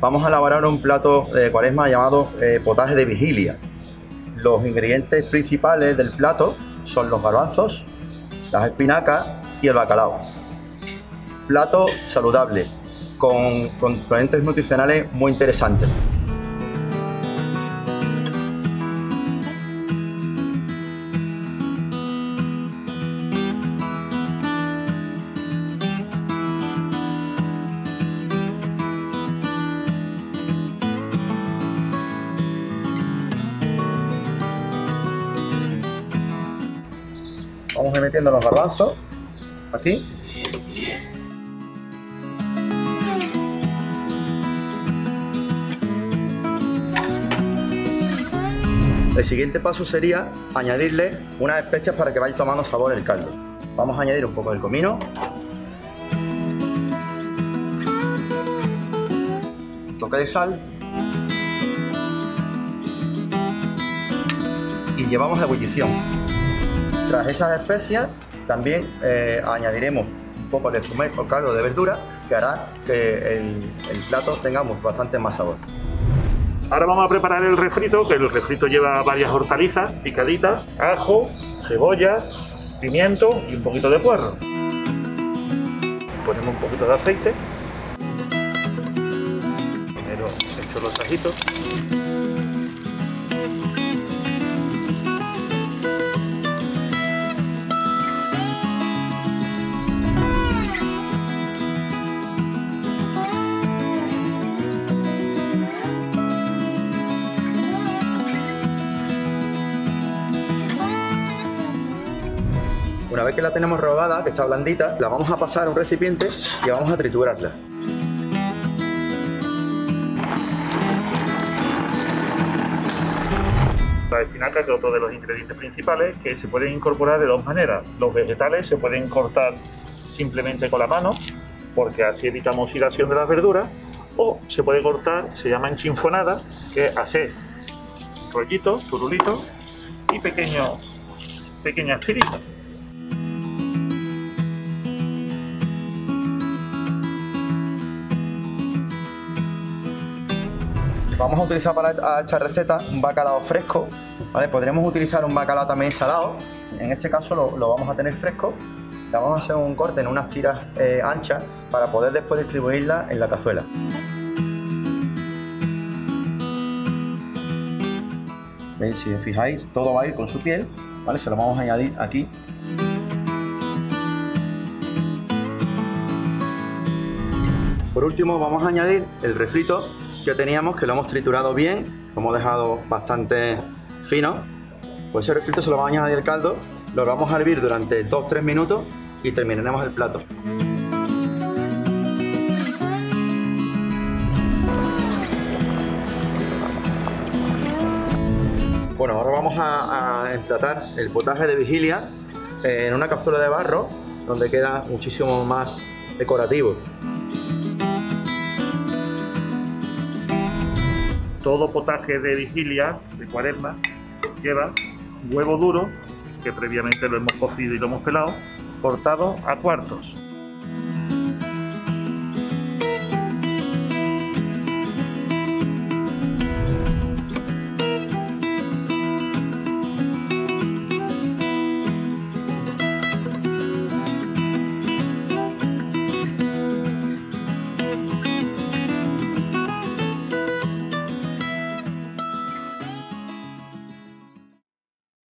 vamos a elaborar un plato de cuaresma llamado eh, potaje de vigilia. Los ingredientes principales del plato son los garbanzos, las espinacas y el bacalao. Plato saludable, con componentes nutricionales muy interesantes. Vamos a ir metiendo los garbanzos aquí. El siguiente paso sería añadirle unas especias para que vaya tomando sabor el caldo. Vamos a añadir un poco del comino. Toque de sal. Y llevamos a ebullición. Tras esas especias también eh, añadiremos un poco de fumé o caldo de verdura que hará que el, plato tengamos bastante más sabor. Ahora vamos a preparar el refrito, que el refrito lleva varias hortalizas picaditas, ajo, cebolla, pimiento y un poquito de puerro. Ponemos un poquito de aceite. Primero echo los ajitos. Una vez que la tenemos rogada, que está blandita, la vamos a pasar a un recipiente y vamos a triturarla. La espinaca, que es otro de los ingredientes principales, que se pueden incorporar de dos maneras. Los vegetales se pueden cortar simplemente con la mano, porque así evitamos oxidación de las verduras, o se puede cortar, se llaman chinfonadas, que es hacer rollitos, turulitos y pequeños, pequeñas tiritas. Vamos a utilizar para esta receta un bacalao fresco, ¿vale? Podríamos utilizar un bacalao también salado, en este caso lo, vamos a tener fresco. Le vamos a hacer un corte en unas tiras eh, anchas para poder después distribuirla en la cazuela. Si os fijáis, todo va a ir con su piel, ¿vale? Se lo vamos a añadir aquí. Por último vamos a añadir el refrito que teníamos, que lo hemos triturado bien, lo hemos dejado bastante fino. Pues ese refrito se lo vamos a añadir al caldo, lo vamos a hervir durante 2-3 minutos y terminaremos el plato. Bueno, ahora vamos a, a emplatar el potaje de vigilia en una cazuela de barro donde queda muchísimo más decorativo. Todo potaje de vigilia, de cuaresma, lleva huevo duro, que previamente lo hemos cocido y lo hemos pelado, cortado a cuartos.